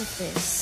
of this.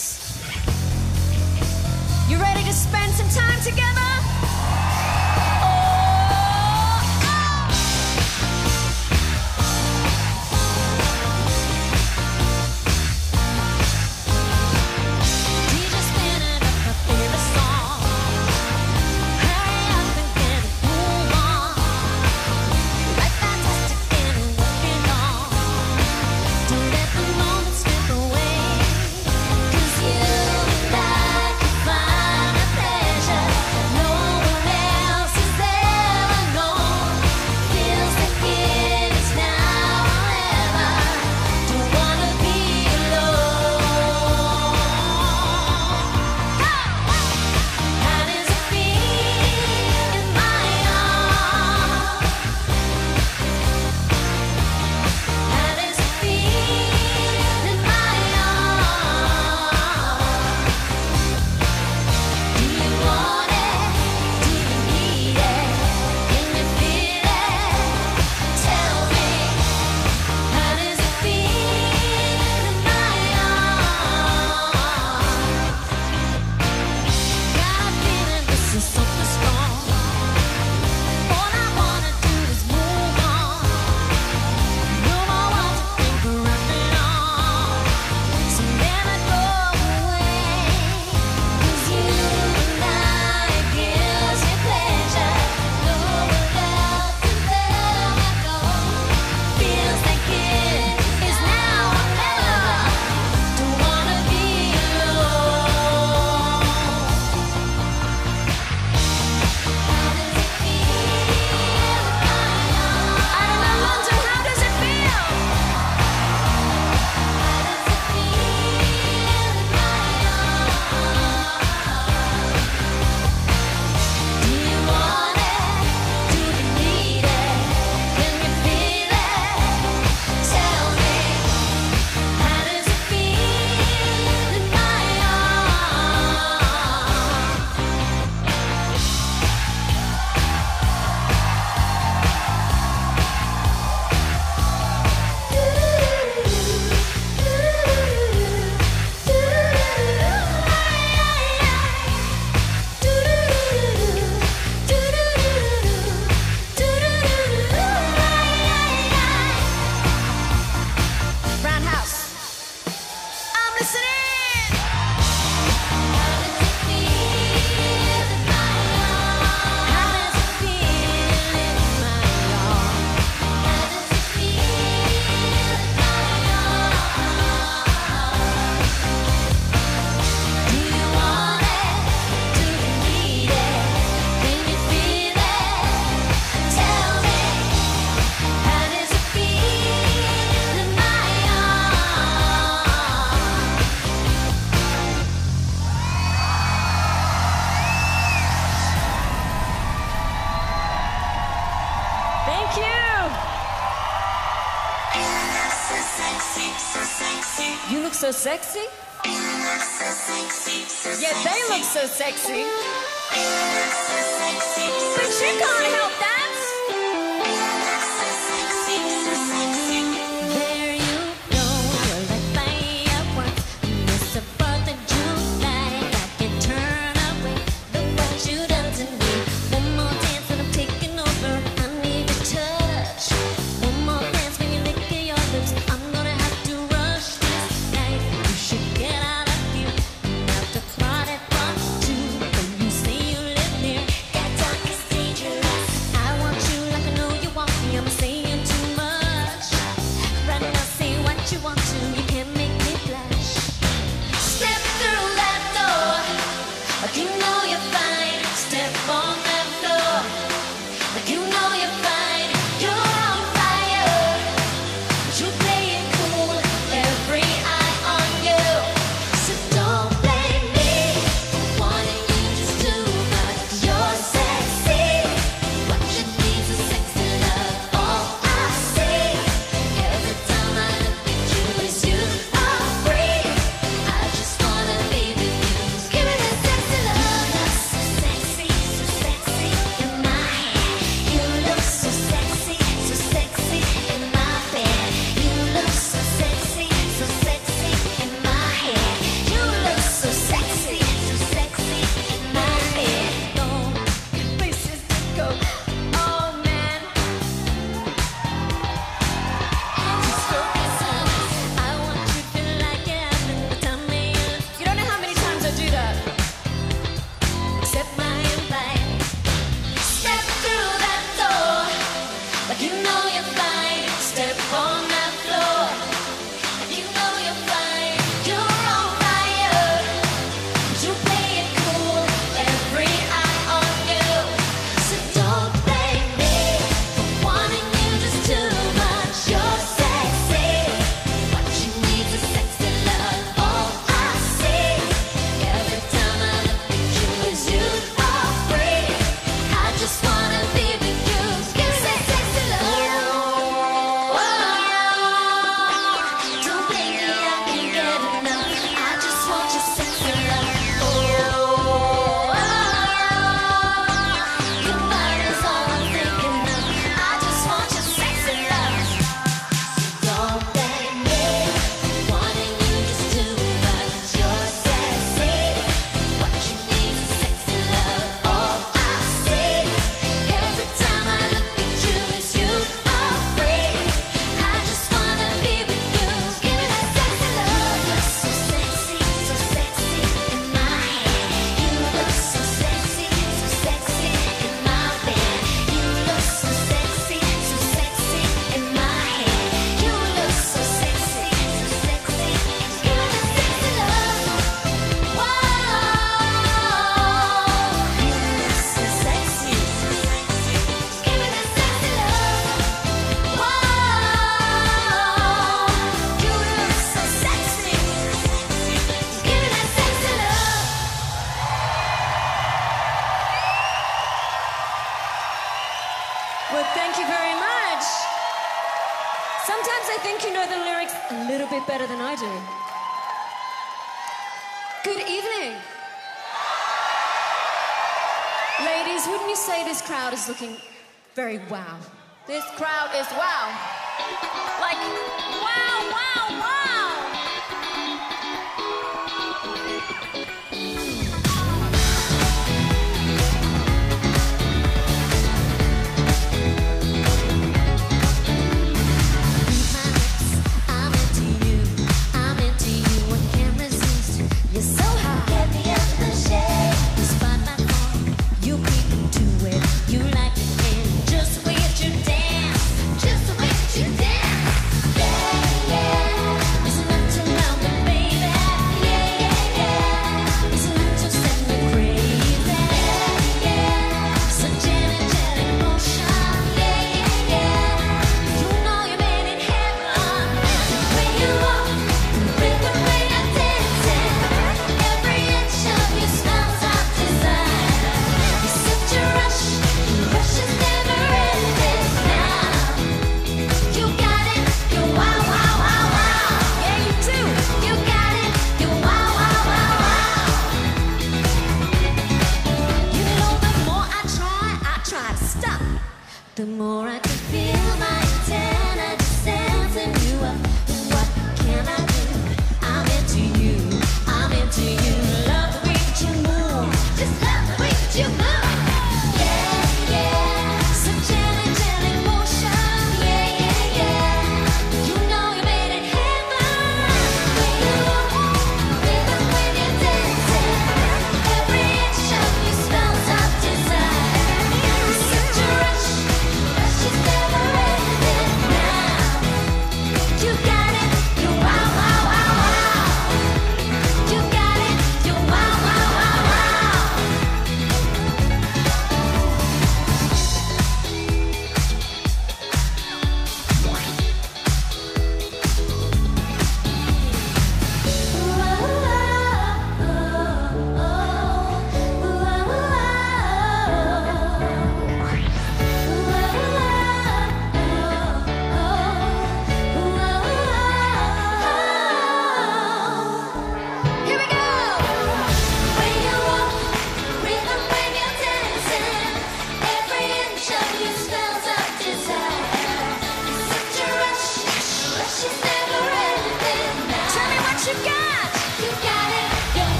the more I can feel.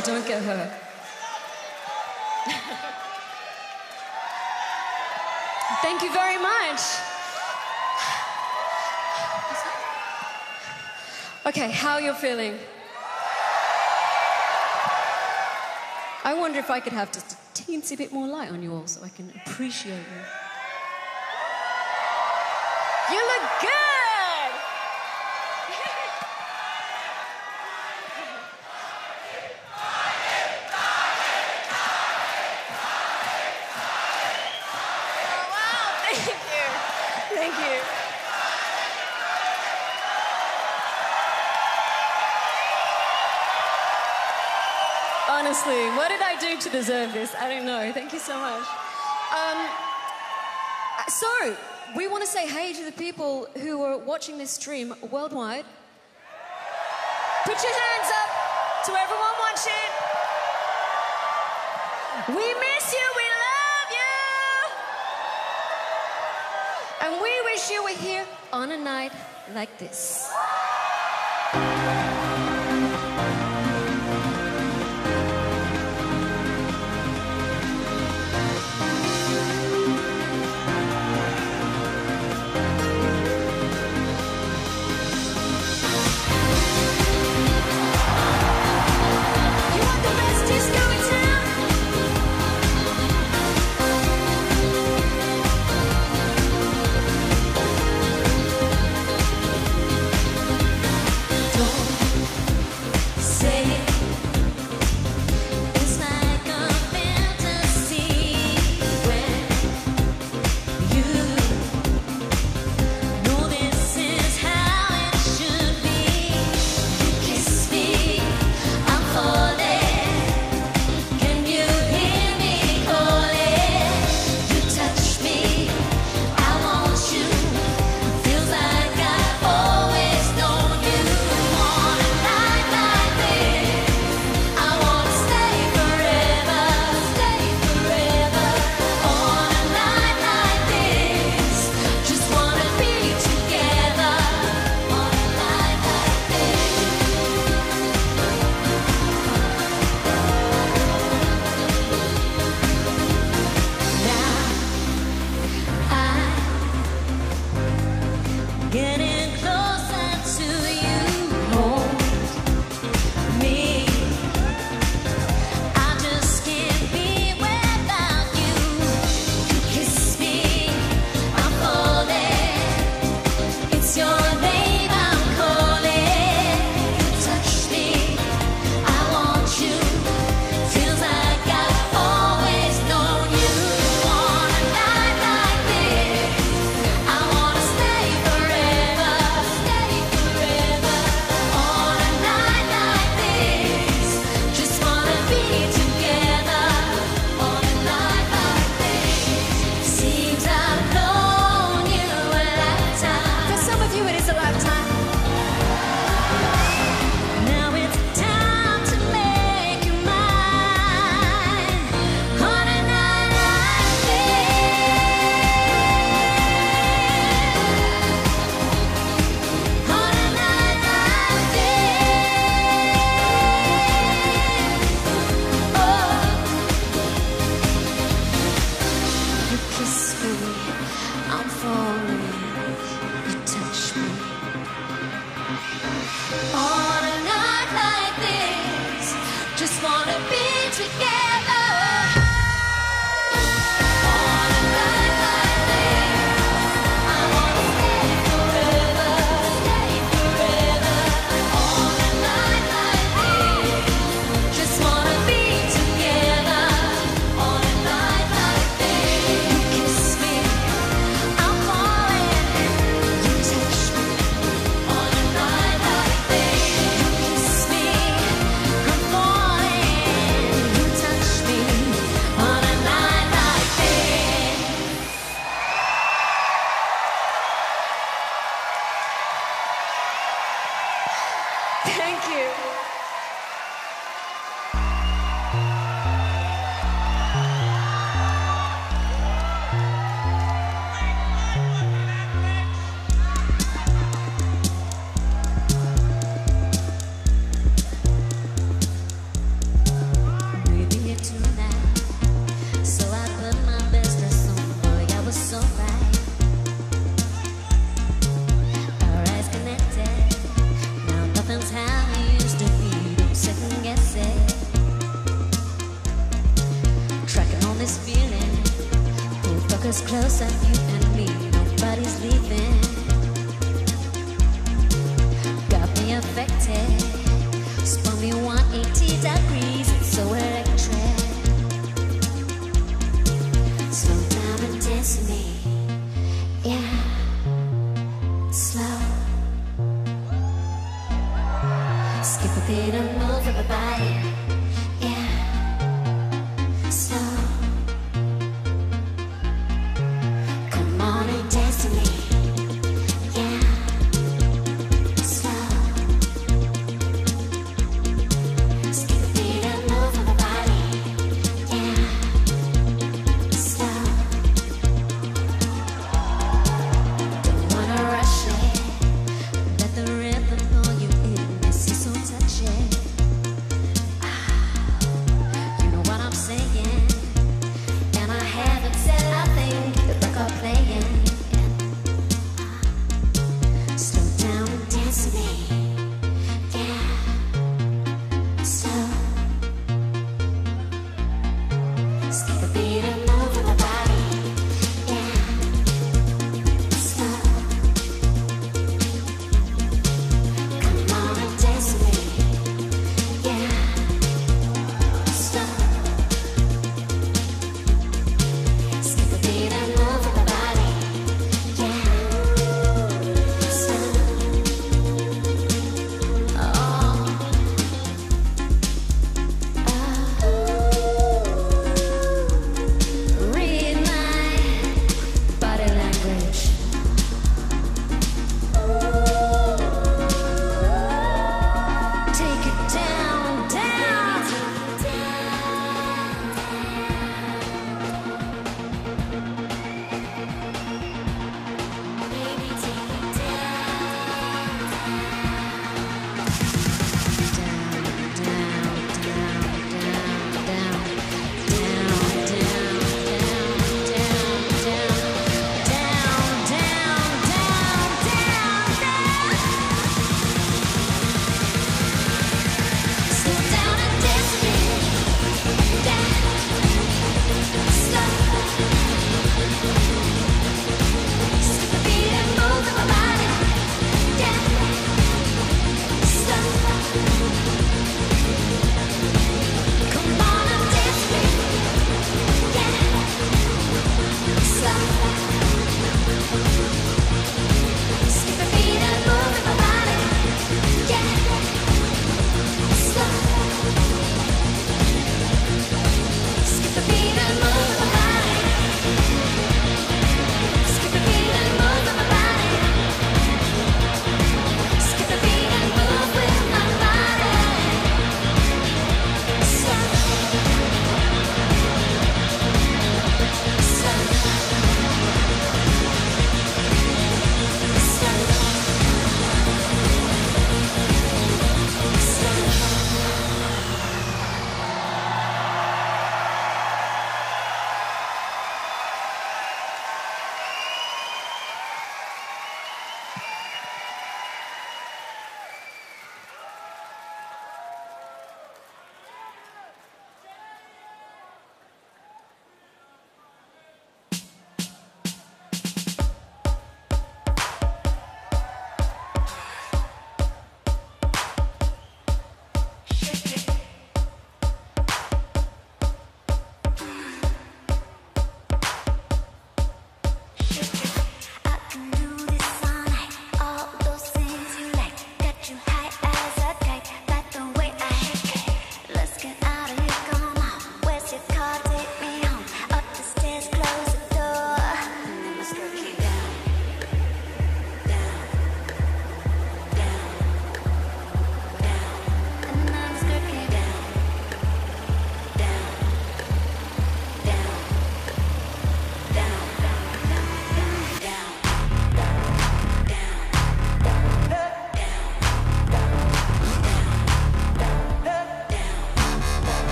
Shy, don't get her. Thank you very much. Okay, how you feeling? I wonder if I could have just a teensy bit more light on you all so I can appreciate you. You look good! Honestly, what did I do to deserve this? I don't know. Thank you so much. Um, so, we want to say hey to the people who are watching this stream worldwide. Put your hands up to everyone watching. We miss you. We love you. And we wish you were here on a night like this.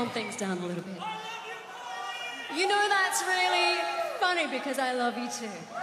calm things down a little bit. You know that's really funny because I love you too.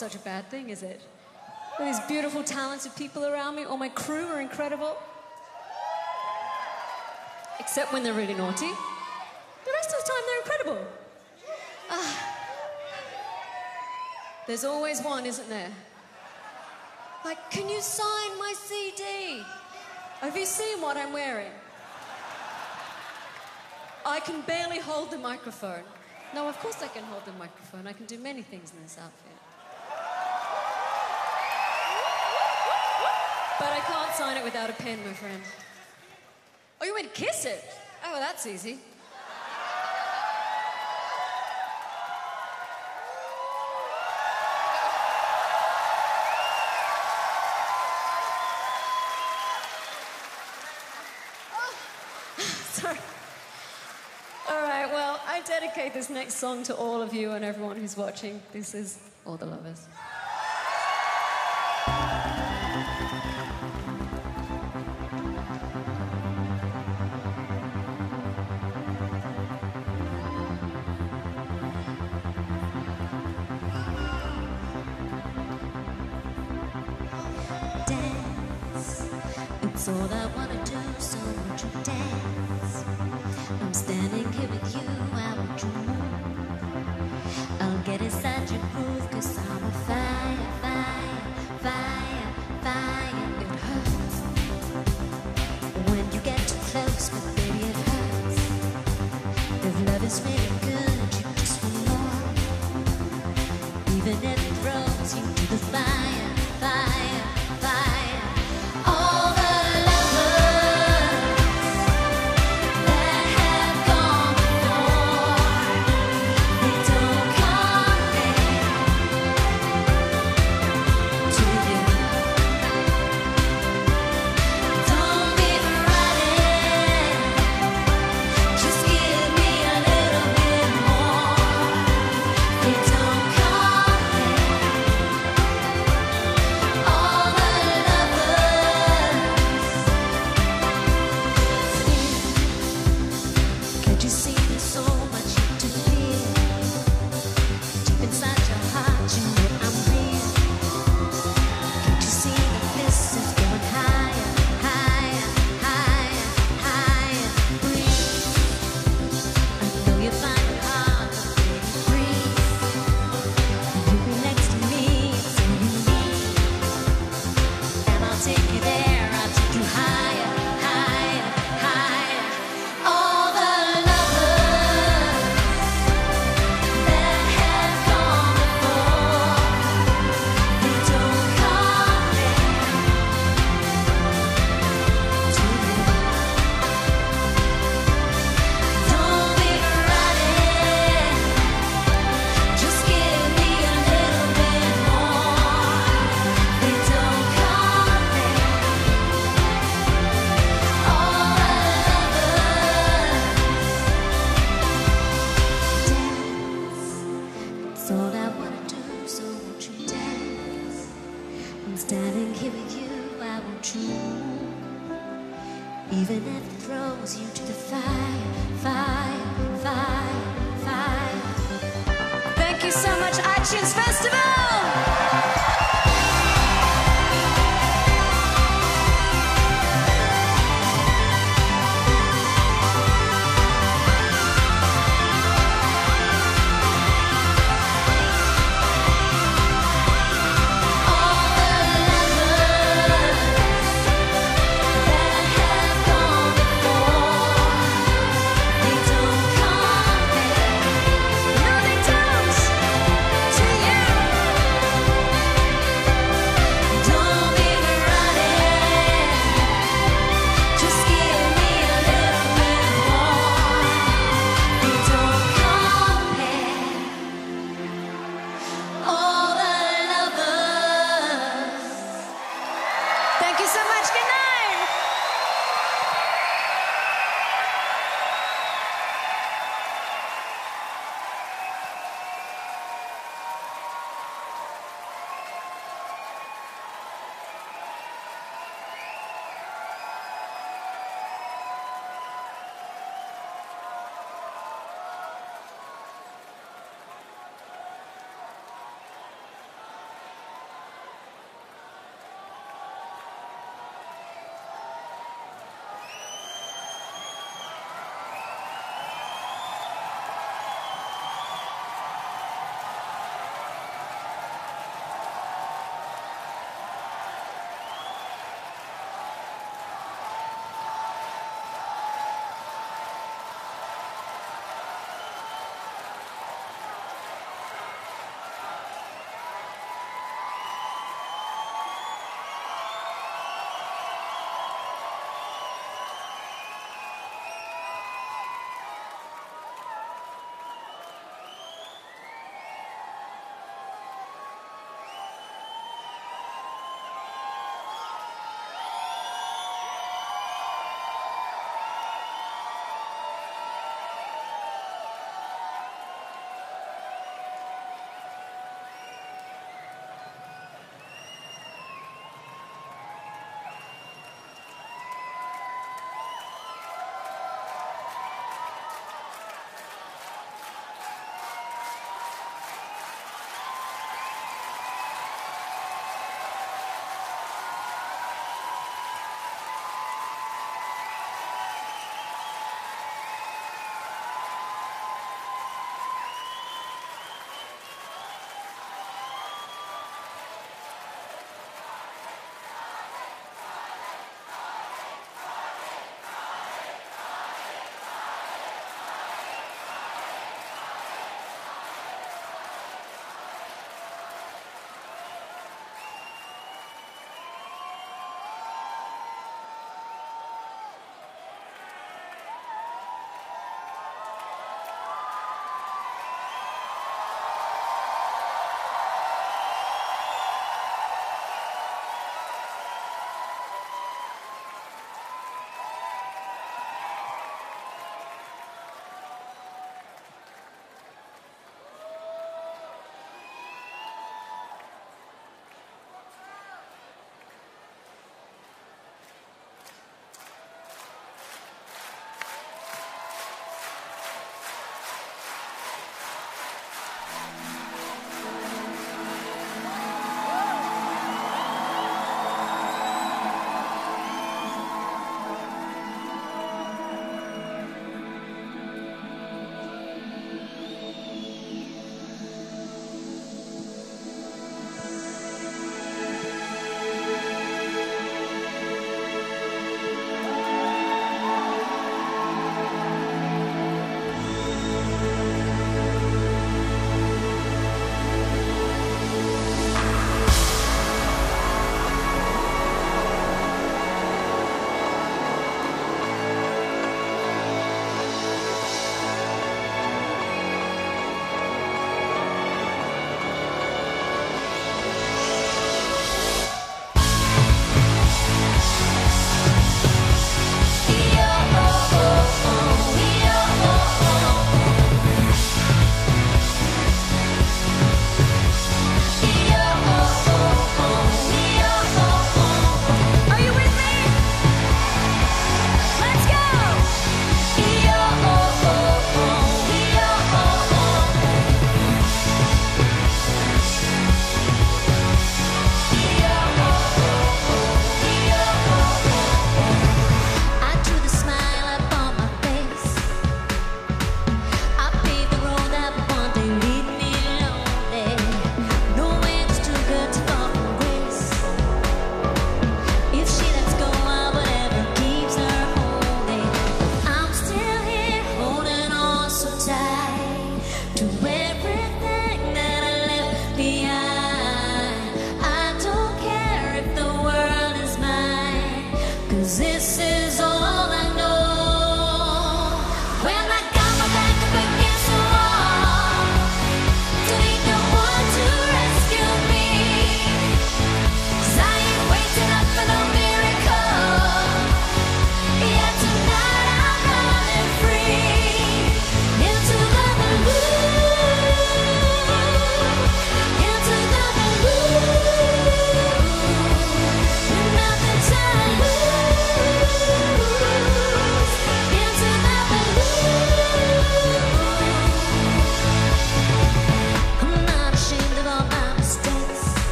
such a bad thing, is it? All these beautiful, talented people around me, all my crew are incredible. Except when they're really naughty. The rest of the time, they're incredible. Ah. There's always one, isn't there? Like, can you sign my CD? Have you seen what I'm wearing? I can barely hold the microphone. No, of course I can hold the microphone. I can do many things in this outfit. But I can't sign it without a pen, my friend. Oh, you meant kiss it? Oh, well, that's easy. dedicate this next song to all of you and everyone who's watching. This is All the Lovers.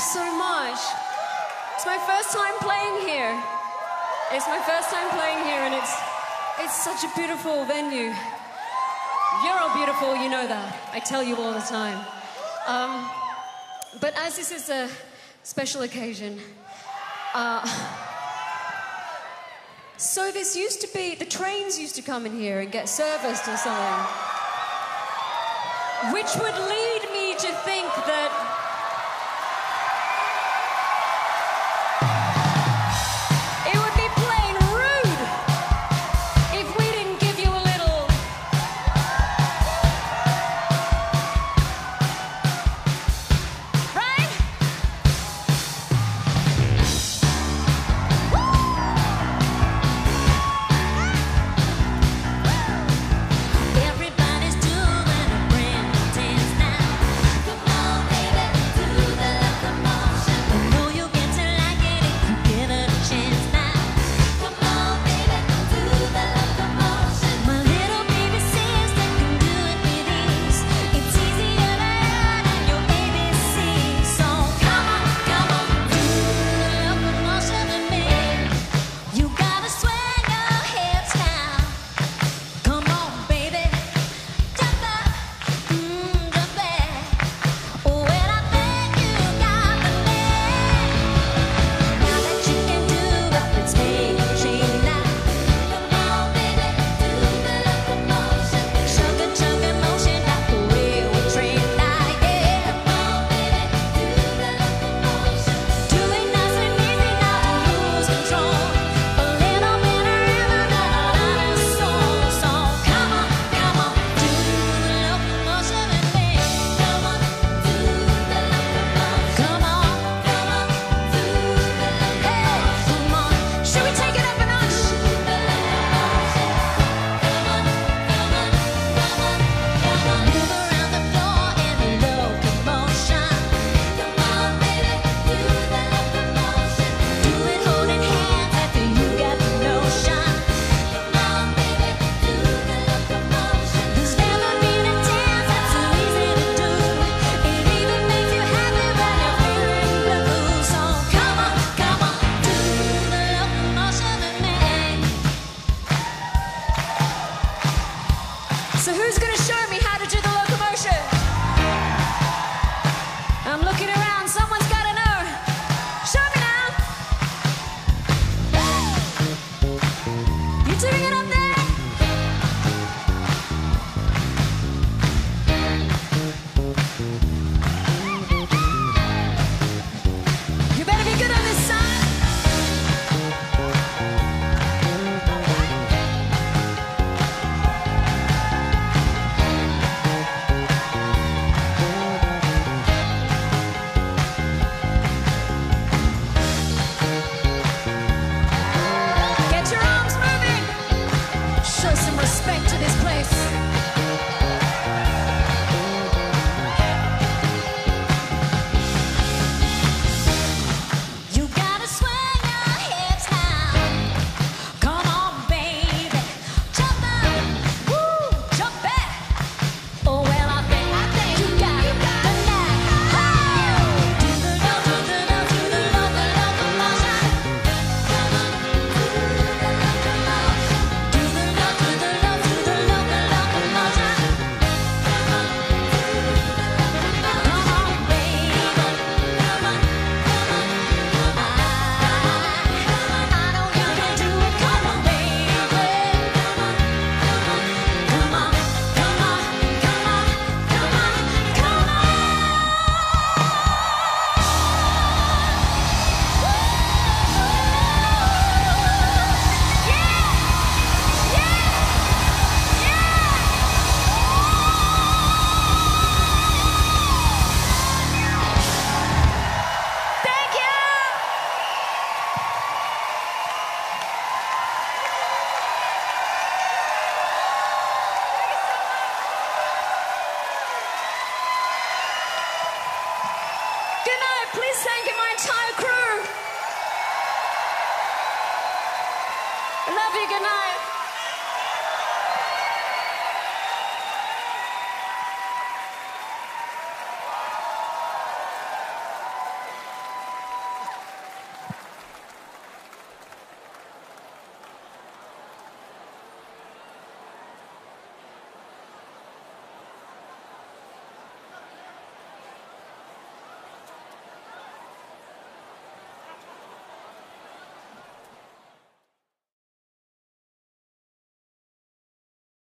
so much. It's my first time playing here. It's my first time playing here, and it's it's such a beautiful venue. You're all beautiful, you know that. I tell you all the time. Um, but as this is a special occasion, uh, so this used to be, the trains used to come in here and get serviced or something. Which would lead